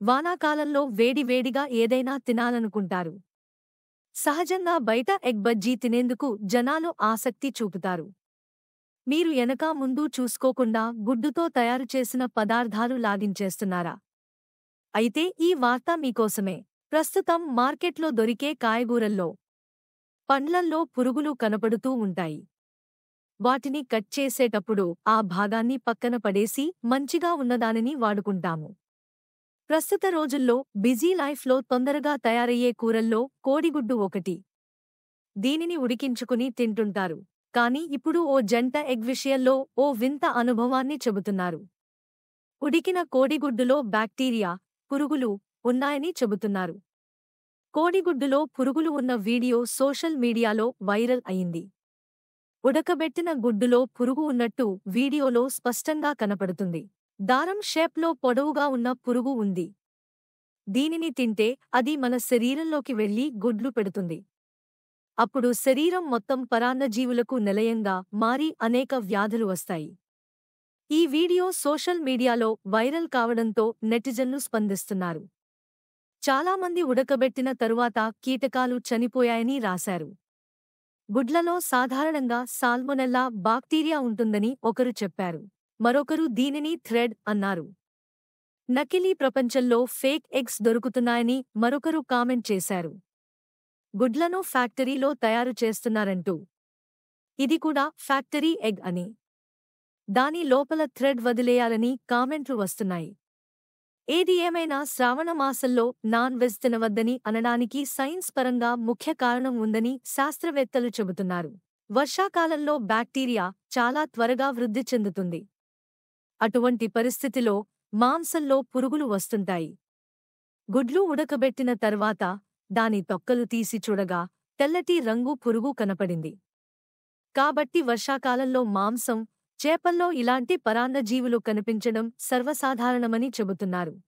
వానాకాలంలో వేడివేడిగా ఏదైనా తినాలనుకుంటారు. సహజంగా బయట ఎగ్ బజ్జీ తినేందుకు జనాలు ఆసక్తి చూపుతారు. మీరు ఎనకా ముందు చూసుకోకుండా గుడ్డుతో తయారు చేసిన పదార్థాలు లాగించేస్తున్నారా? అయితే ఈ వార్త మీకోసమే. ప్రస్తుతం మార్కెట్లో దొరికే కాయగూరల్లో పండ్లల్లో పురుగులు కనపడుతూ ఉంటాయి. వాటిని కట్ చేసేటప్పుడు ఆ భాగాన్ని పక్కన పడేసి మంచిగా ఉన్నదానిని వాడుకుంటాము. ప్రస్తుత రోజుల్లో బిజీ లైఫ్లో తొందరగా తయారయ్యే కూరల్లో కోడిగుడ్డు ఒకటి. దీనిని ఉడికించుకుని తింటుంటారు. కాని ఇప్పుడు ఓ జంట ఎగ్ విషయంలో ఓ వింత అనుభవాన్ని చెబుతున్నారు. ఉడికిన కోడిగుడ్డులో బ్యాక్టీరియా పురుగులు ఉన్నాయని చెబుతున్నారు. కోడిగుడ్డులో పురుగులు ఉన్న వీడియో సోషల్ మీడియాలో వైరల్ అయింది. ఉడకబెట్టిన గుడ్డులో పురుగు ఉన్నట్టు వీడియోలో స్పష్టంగా కనపడుతుంది. దారం షేప్లో పొడవుగా ఉన్న పురుగు ఉంది. దీనిని తింటే అది మన శరీరంలోకి వెళ్ళి గుడ్లు పెడుతుంది. అప్పుడు శరీరం మొత్తం పరాన్నజీవులకు నిలయంగా మారి అనేక వ్యాధులు వస్తాయి. ఈ వీడియో సోషల్ మీడియాలో వైరల్ కావడంతో నెటిజన్లు స్పందిస్తున్నారు. చాలామంది ఉడకబెట్టిన తరువాత కీటకాలు చనిపోయాయని రాశారు. గుడ్లలో సాధారణంగా సాల్మొనెల్లా బాక్టీరియా ఉంటుందని ఒకరు చెప్పారు. మరొకరు దీనిని థ్రెడ్ అన్నారు. నకిలీ ప్రపంచంలో ఫేక్ ఎగ్స్ దొరుకుతున్నాయని మరొకరు కామెంట్ చేశారు. గుడ్లను ఫ్యాక్టరీలో తయారు చేస్తున్నారంటూ. ఇది కూడా ఫ్యాక్టరీ ఎగ్ అని. దాని లోపల థ్రెడ్ వదిలేయాలని కామెంట్లు వస్తున్నాయి. ఏది ఏమైనా శ్రావణ మాసంలో నాన్ వెజ్ తినవద్దని అనడానికి సైన్స్ పరంగా ముఖ్య కారణం ఉందని శాస్త్రవేత్తలు చెబుతున్నారు. వర్షాకాలంలో బ్యాక్టీరియా చాలా త్వరగా వృద్ధి చెందుతుంది. అటువంటి పరిస్థితిలో మాంసంలో పురుగులు వస్తుంటాయి. గుడ్లు ఉడకబెట్టిన తర్వాత దాని తొక్కలు తీసి చూడగా తెల్లటి రంగు పురుగు కనపడింది. కాబట్టి వర్షాకాలంలో మాంసం చేపల్లో ఇలాంటి పరాన్నజీవులు కనిపించడం సర్వసాధారణమని చెబుతున్నారు.